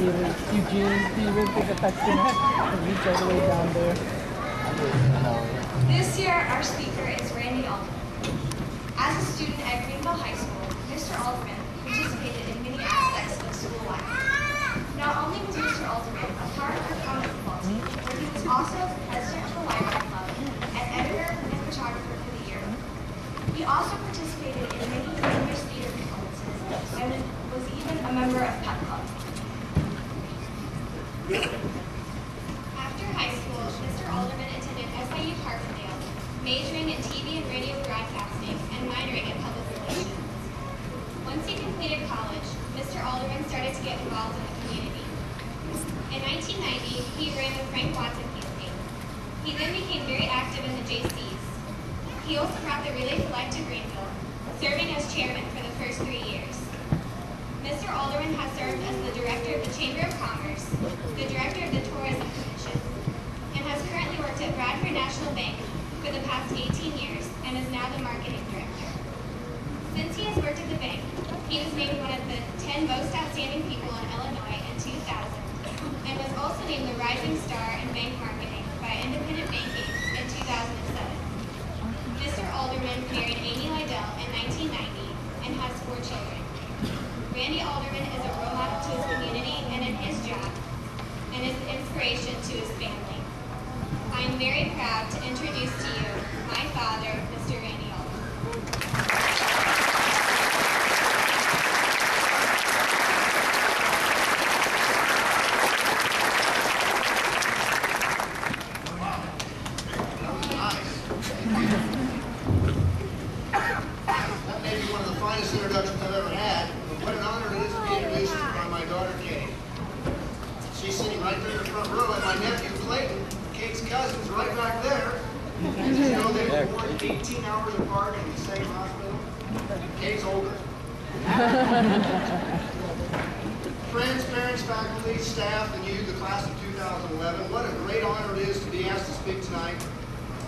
Eugene, Eugene, do you really think a touchdown reach all the way down there? This year, our speaker is Randy Alderman. As a student at Greenville High School, Mr. Alderman participated in many aspects of school life. Not only was Mr. Alderman a part of our Comet football team, but he was also president of the Library Club and editor and photographer for the year. He also participated in many humorous theater performances and was even a member of Pep Club. After high school, Mr. Alderman attended SIU Carbondale, majoring in TV and radio broadcasting and minoring in public relations. Once he completed college, Mr. Alderman started to get involved in the community. In 1990, he ran the Frank Watson campaign. He then became very active in the JCs. He also brought the Relay for Life to Greenville, serving as chairman for the first three years. Mr. Alderman has served as the director of the Chamber of Commerce, the director of the Tourism Commission, and has currently worked at Bradford National Bank for the past 18 years and is now the marketing director. Since he has worked at the bank, he was named one of the 10 most outstanding people in Illinois in 2000 and was also named the Rising Star in Bank by Independent Banking in 2007. Mr. Alderman married Amy Lydell in 1990 and has four children. Randy Alderman is a role model to his community and in his job, and is an inspiration to his family. I am very proud to introduce to you my father, Mr. Randy Alderman. That may be one of the finest introductions I've ever had. But what an honor it is to be introduced by my daughter, Kate. She's sitting right there in the front row, and my nephew, Clayton, Kate's cousin's right back there. You know, they were born 18 hours apart in the same hospital. Kate's older. Friends, parents, faculty, staff, and you, the class of 2011, what a great honor it is to be asked to speak tonight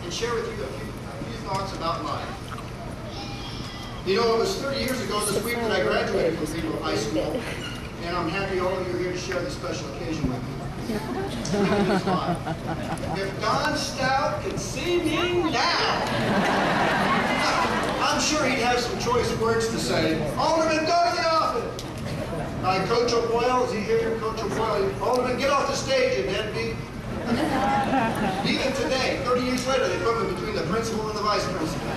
and share with you a few, a few thoughts about life. You know, it was 30 years ago this week that I graduated from Greenville High School, and I'm happy all of you are here to share this special occasion with me. If Don Stout could see me now, I'm sure he'd have some choice words to say. Alderman, go to the office. Coach O'Boyle, is he here? Coach O'Boyle, Alderman, get off the stage, and you deadbeat. Even today, 30 years later, they put me between the principal and the vice principal.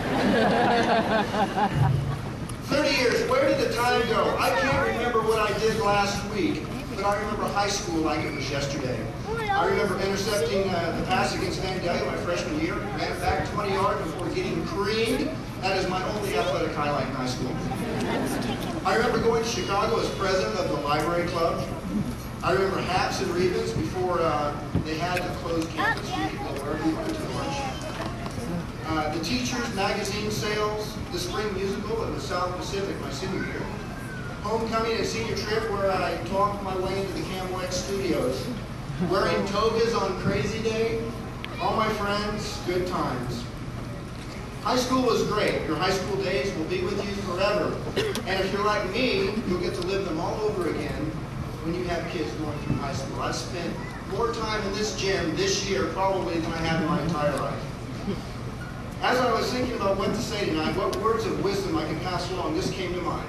30 years, where did the time go? I can't remember what I did last week, but I remember high school like it was yesterday. I remember intercepting uh, the pass against Vandalia my freshman year, ran it back 20 yards before getting creamed. That is my only athletic highlight in high school. I remember going to Chicago as president of the library club. I remember hats and ribbons before uh, they had to close campus. Wherever we wanted to lunch. Uh, the teachers, magazine sales, the spring musical at the South Pacific my senior year. Homecoming and senior trip where I talked my way into the Camweg studios. Wearing togas on crazy day. All my friends, good times. High school was great. Your high school days will be with you forever. And if you're like me, you'll get to live them all over again when you have kids going through high school. I've spent more time in this gym this year probably than I have in my entire life. As I was thinking about what to say tonight, what words of wisdom I could pass along, this came to mind.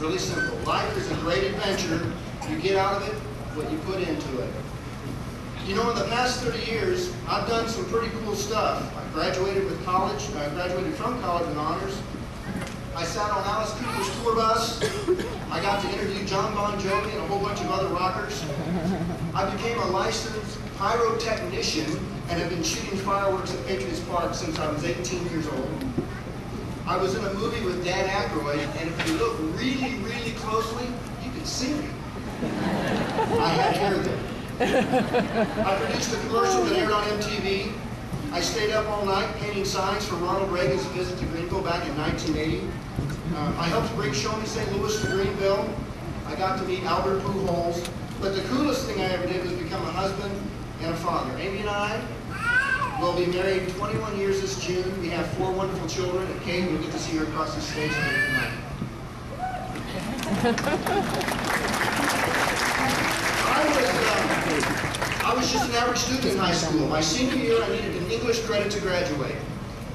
Really simple. Life is a great adventure. You get out of it what you put into it. You know, in the past 30 years, I've done some pretty cool stuff. I graduated with college. I graduated from college with honors. I sat on Alice Cooper's tour bus. I got to interview John Bon Jovi and a whole bunch of other rockers. I became a licensed pyrotechnician and have been shooting fireworks at Patriots Park since I was 18 years old. I was in a movie with Dan Aykroyd, and if you look really, really closely, you can see me. I had hair then. I produced a commercial that aired on MTV. I stayed up all night painting signs for Ronald Reagan's visit to Greenville back in 1980. Uh, I helped bring Show Me St. Louis to Greenville. I got to meet Albert Pujols. But the coolest thing I ever did was become a husband and a father. Amy and I will be married 21 years this June. We have four wonderful children, and Kate, we'll get to see her across the stage later tonight. Uh, I was just an average student in high school. My senior year, I needed an English credit to graduate.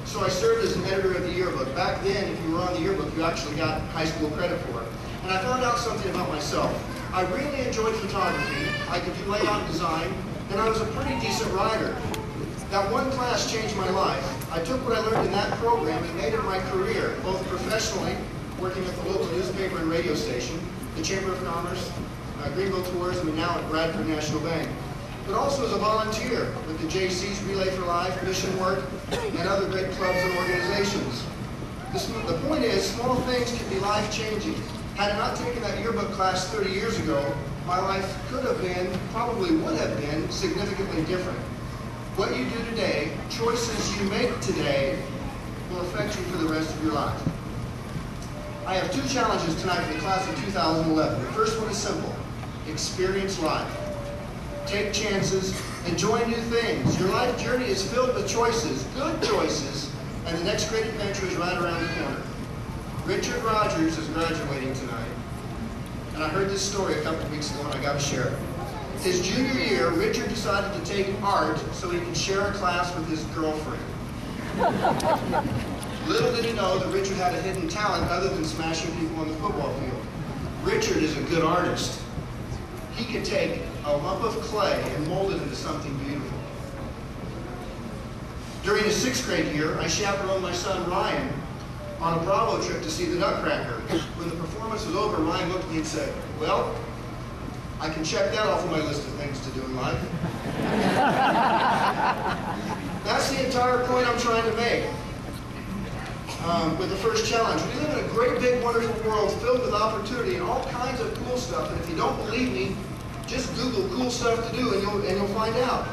So I served as an editor of the yearbook. Back then, if you were on the yearbook, you actually got high school credit for it. And I found out something about myself. I really enjoyed photography. I could do layout design, and I was a pretty decent writer. That one class changed my life. I took what I learned in that program and made it my career, both professionally, working at the local newspaper and radio station, the Chamber of Commerce, uh, Greenville Tourism, and now at Bradford National Bank. But also as a volunteer with the JC's Relay for Life, Mission Work, and other great clubs and organizations. The point is, small things can be life-changing. Had I not taken that yearbook class 30 years ago, my life could have been, probably would have been, significantly different. What you do today, choices you make today, will affect you for the rest of your life. I have two challenges tonight for the class of 2011. The first one is simple. Experience life. Take chances. Enjoy new things. Your life journey is filled with choices, good choices, and the next great adventure is right around the corner. Richard Rogers is graduating tonight. And I heard this story a couple of weeks ago and I got to share it. His junior year, Richard decided to take art so he could share a class with his girlfriend. Little did he know that Richard had a hidden talent other than smashing people on the football field. Richard is a good artist. He could take a lump of clay and mold it into something beautiful. During his sixth grade year, I chaperoned my son Ryan on a Bravo trip to see the Nutcracker. When the performance was over, Ryan looked at me and said, well, I can check that off of my list of things to do in life. That's the entire point I'm trying to make um, with the first challenge. We live in a great, big, wonderful world filled with opportunity and all kinds of cool stuff. And if you don't believe me, just Google cool stuff to do and you'll, and you'll find out.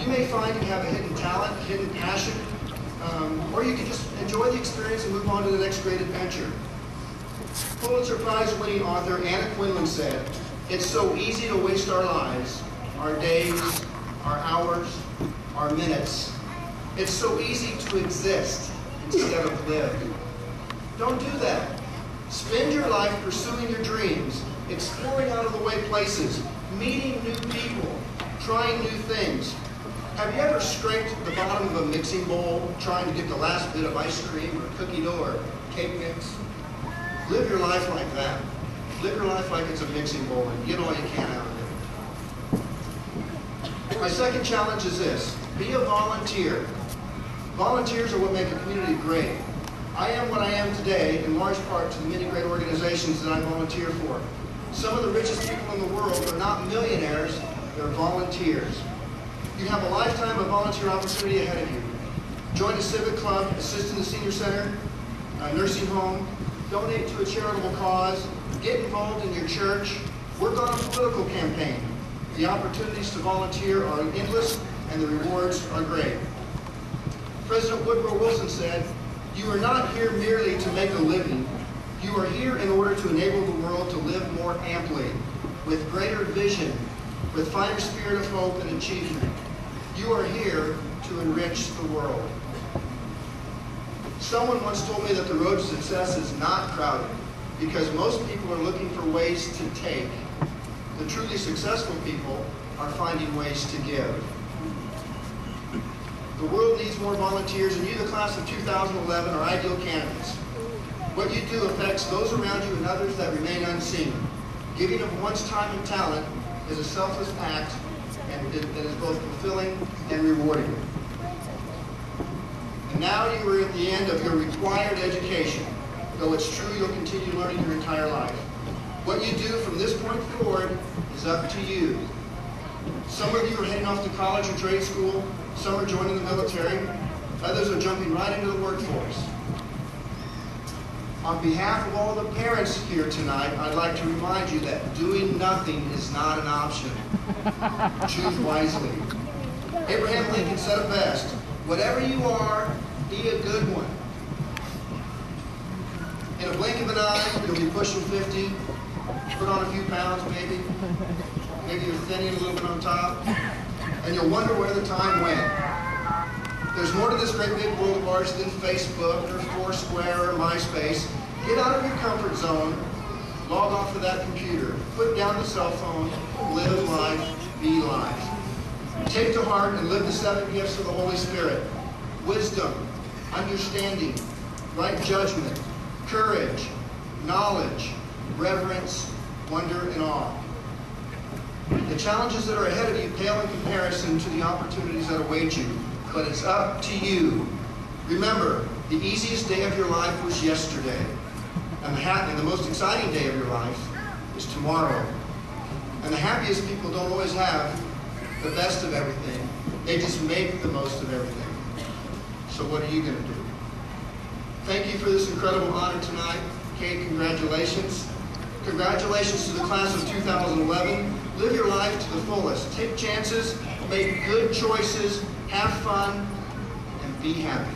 You may find you have a hidden talent, hidden passion, um, or you can just enjoy the experience and move on to the next great adventure. Pulitzer Prize winning author Anna Quindlen said, it's so easy to waste our lives, our days, our hours, our minutes. It's so easy to exist instead of live. Don't do that. Spend your life pursuing your dreams, exploring out of the way places, meeting new people, trying new things. Have you ever scraped the bottom of a mixing bowl trying to get the last bit of ice cream or cookie dough or cake mix? Live your life like that. Live your life like it's a mixing bowl and get all you can out of it. My second challenge is this. Be a volunteer. Volunteers are what make a community great. I am what I am today in large part to the many great organizations that I volunteer for. Some of the richest people in the world are not millionaires, they're volunteers. You have a lifetime of volunteer opportunity ahead of you. Join a civic club, assist in the senior center, a nursing home, donate to a charitable cause, get involved in your church, work on a political campaign. The opportunities to volunteer are endless and the rewards are great. President Woodrow Wilson said, you are not here merely to make a living. You are here in order to enable the world to live more amply, with greater vision, with finer spirit of hope and achievement. You are here to enrich the world. Someone once told me that the road to success is not crowded because most people are looking for ways to take. The truly successful people are finding ways to give. The world needs more volunteers, and you, the class of 2011, are ideal candidates. What you do affects those around you and others that remain unseen. Giving of one's time and talent is a selfless act and that is both fulfilling and rewarding. Now you are at the end of your required education, though it's true you'll continue learning your entire life. What you do from this point forward is up to you. Some of you are heading off to college or trade school, some are joining the military, others are jumping right into the workforce. On behalf of all the parents here tonight, I'd like to remind you that doing nothing is not an option. Choose wisely. Abraham Lincoln said it best, whatever you are, be a good one. In a blink of an eye, you'll be pushing 50, put on a few pounds maybe, maybe you're thinning a little bit on top, and you'll wonder where the time went. There's more to this great big world of ours than Facebook or Foursquare or MySpace. Get out of your comfort zone, log off of that computer, put down the cell phone, live life, be life. Take to heart and live the seven gifts of the Holy Spirit. Wisdom, understanding, right judgment, courage, knowledge, reverence, wonder, and awe. The challenges that are ahead of you pale in comparison to the opportunities that await you, but it's up to you. Remember, the easiest day of your life was yesterday, and the, ha- and the most exciting day of your life is tomorrow. And the happiest people don't always have the best of everything. They just make the most of everything. So what are you going to do? Thank you for this incredible honor tonight. Kate, congratulations. Congratulations to the class of 2011. Live your life to the fullest. Take chances, make good choices, have fun, and be happy.